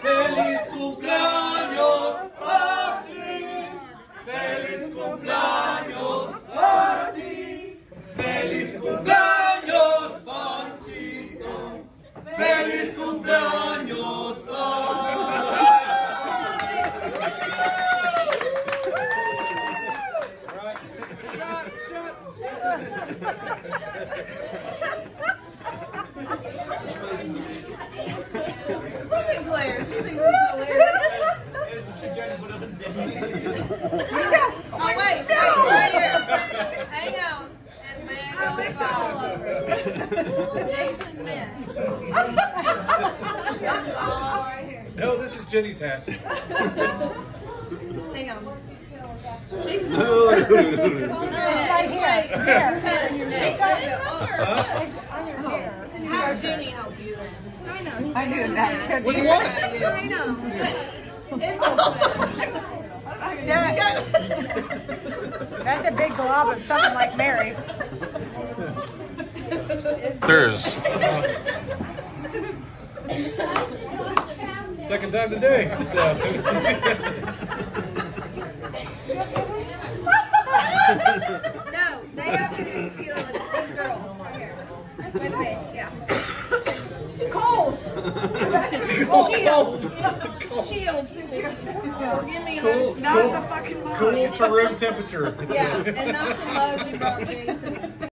Feliz cumpleaños. Feliz cumpleaños. Feliz cumpleaños. Feliz at Claire. She thinks it's hilarious. Oh, wait. Wait, right here. Hang on. And man, go all over. Jason Miss. All right here. No, this is Jenny's hat. Hang on. Jason No, it's right here. Here. Turn your neck. There you go. Oh, How did Jenny help you then? I know. I knew that. What do you want? I know. It's That's a big glob of something like Mary. There's. Second time today. No, they have to do tequila with these girls. Right here. Wait, wait, yeah. Cold. Shield. Shield, please. Or give me Cool, a Not the fucking mug. cool to room temperature. Yeah, and not the mug we brought Jason.